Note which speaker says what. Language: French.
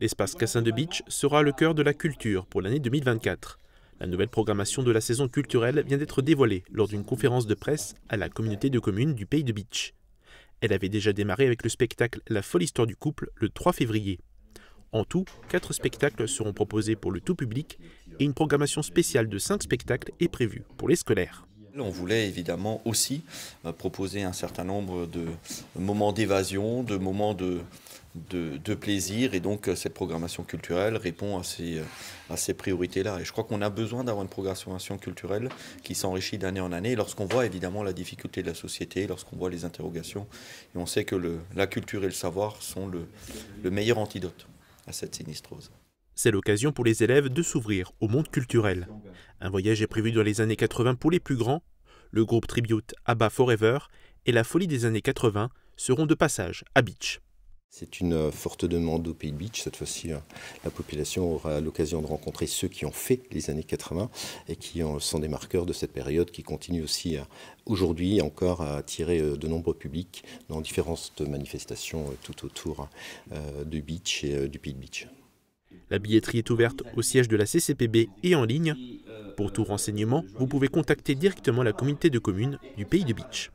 Speaker 1: L'espace Cassin de Beach sera le cœur de la culture pour l'année 2024. La nouvelle programmation de la saison culturelle vient d'être dévoilée lors d'une conférence de presse à la communauté de communes du Pays de Beach. Elle avait déjà démarré avec le spectacle La folle histoire du couple le 3 février. En tout, quatre spectacles seront proposés pour le tout public et une programmation spéciale de cinq spectacles est prévue pour les scolaires.
Speaker 2: On voulait évidemment aussi euh, proposer un certain nombre de moments d'évasion, de moments de, de, plaisir, et donc euh, cette programmation culturelle répond à ces, euh, à ces priorités-là. Et je crois qu'on a besoin d'avoir une programmation culturelle qui s'enrichit d'année en année, lorsqu'on voit évidemment la difficulté de la société, lorsqu'on voit les interrogations, et on sait que le, la culture et le savoir sont le, le meilleur antidote à cette sinistrose.
Speaker 1: C'est l'occasion pour les élèves de s'ouvrir au monde culturel. Un voyage est prévu dans les années 80 pour les plus grands. Le groupe tribute ABBA Forever et la folie des années 80 seront de passage à Beach.
Speaker 3: C'est une euh, forte demande au Pays de Beach. Cette fois-ci, euh, la population aura l'occasion de rencontrer ceux qui ont fait les années 80 et qui sont des marqueurs de cette période qui continue aussi aujourd'hui encore à attirer euh, de nombreux publics dans différentes manifestations tout autour du beach et du Pays de Beach.
Speaker 1: La billetterie est ouverte au siège de la CCPB et en ligne. Pour tout renseignement, vous pouvez contacter directement la communauté de communes du Pays de Beach.